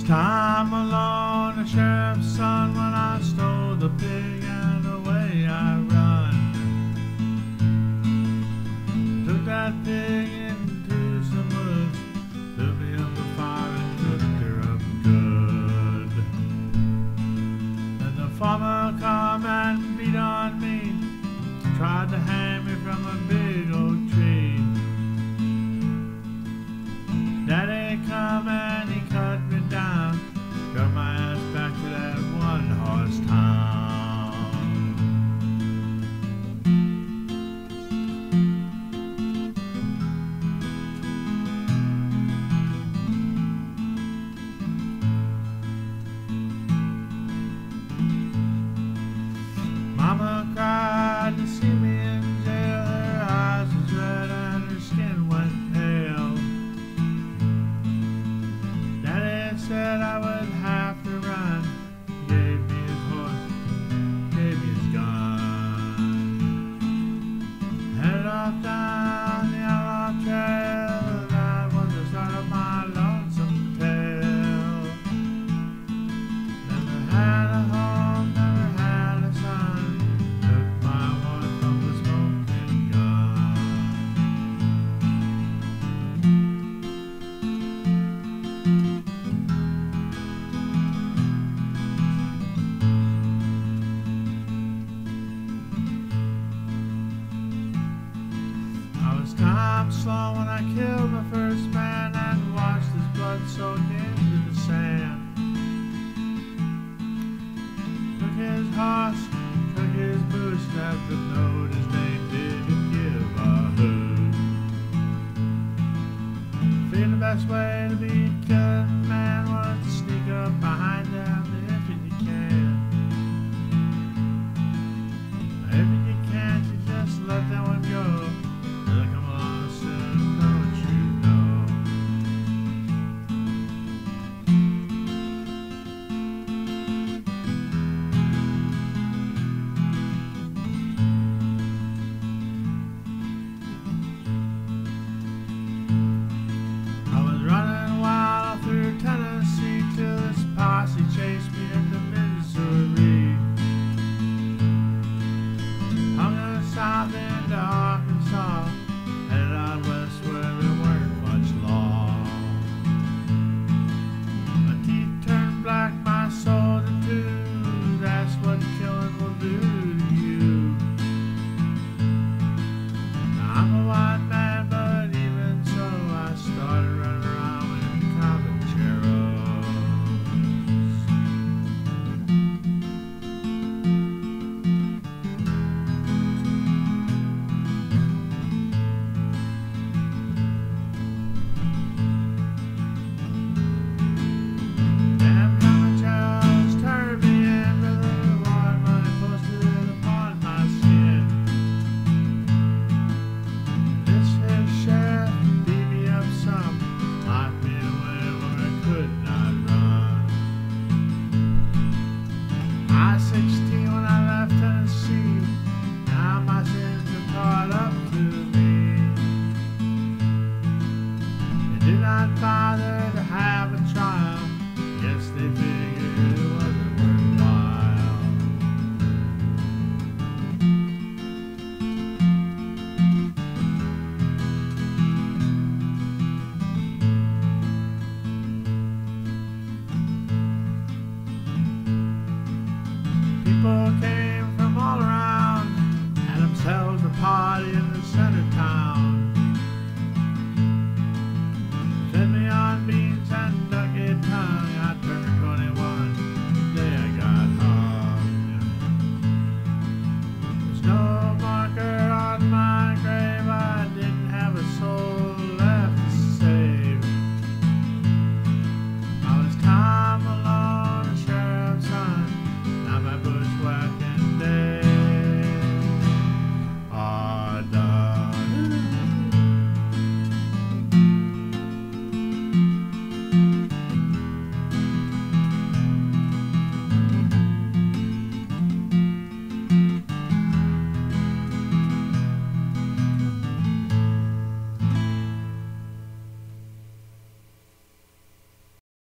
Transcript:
It's Tom Malone, the sheriff's son, when I stole the pig and away I run. Took that pig into some woods, built me up a fire and cooked her up good. Then the farmer come and beat on me, tried to hang said I was. I'm slow when I kill the first man and watch his blood soak into the sand. Took his horse, took his boots, left bootstrap, note. His name didn't give a hoot. Feel the best way to be good man was to sneak up behind him. Father to have a child. Yes, they figured it wasn't worthwhile. People came.